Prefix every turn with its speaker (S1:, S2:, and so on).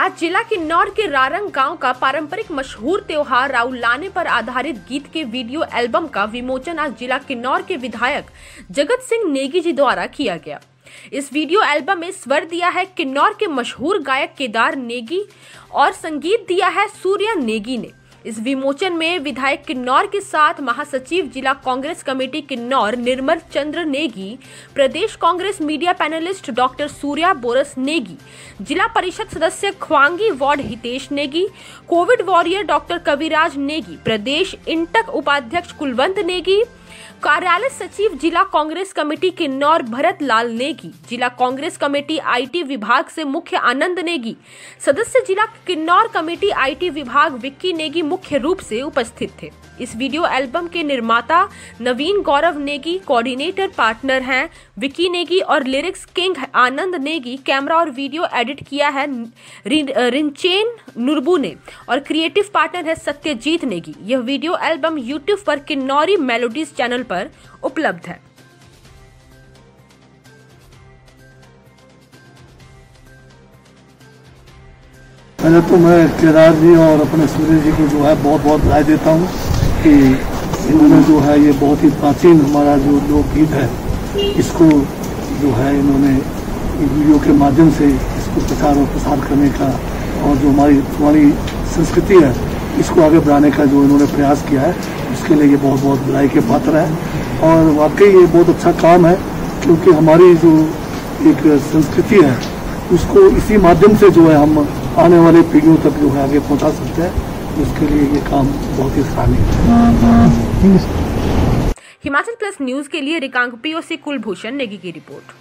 S1: आज जिला किन्नौर के रारंग गाँव का पारंपरिक मशहूर त्योहार राउल लाने पर आधारित गीत के वीडियो एल्बम का विमोचन आज जिला किन्नौर के विधायक जगत सिंह नेगी जी द्वारा किया गया। इस वीडियो एल्बम में स्वर दिया है किन्नौर के मशहूर गायक केदार नेगी और संगीत दिया है सूर्या नेगी ने। इस विमोचन में विधायक किन्नौर के साथ महासचिव जिला कांग्रेस कमेटी किन्नौर निर्मल चंद्र नेगी, प्रदेश Congress media panellist doctor Surya Boras Negi, जिला परिषद सदस्य Khwangi ward Hitesh Negi, covid warrior doctor Kaviraj Negi, प्रदेश इंटक उपाध्यक्ष कुलवंत नेगी कार्यालय सचिव जिला कांग्रेस कमेटी किन्नौर भरत लाल नेगी, जिला कांग्रेस कमेटी आईटी विभाग से मुख्य आनंद नेगी, सदस्य जिला किन्नौर कमेटी आईटी विभाग विक्की नेगी मुख्य रूप से उपस्थित थे। इस वीडियो एल्बम के निर्माता नवीन गौरव नेगी, कोऑर्डिनेटर पार्टनर हैं विकी नेगी और lyrics king Anand Negi. Camera और वीडियो एडिट किया है रिंचेन नुरबू ने और क्रिएटिव पार्टनर है सत्यजीत नेगी। यह वीडियो एल्बम यूट्यूब पर किन्नौरी मेलोडीज चैनल पर उपलब्ध है।
S2: पहले तो मैं केदार जी और अपने सूर्य जी को जो है बहुत बहुत राय देता हूँ कि इन्होंने जो है ये बहुत ही प्राचीन हमारा जो लोकगीत है, इसको जो है इन्होंने वीडियो के माध्यम से इसको प्रचार और प्रसार करने का और जो हमारी हमारी संस्कृति है इसको आगे बढ़ाने का जो इन्होंने प्रयास किया है उसके लिए ये बहुत बहुत बधाई के पात्र है। और वाकई ये बहुत अच्छा काम है क्योंकि हमारी जो एक संस्कृति है उसको इसी माध्यम से जो है हम आने वाले पीढ़ियों तक जो है आगे पहुँचा सकते हैं। उसके लिए ये काम बहुत ही सराहनीय
S1: हिमाचल प्लस न्यूज़ के लिए रिकांग पीओ से कुलभूषण नेगी की रिपोर्ट।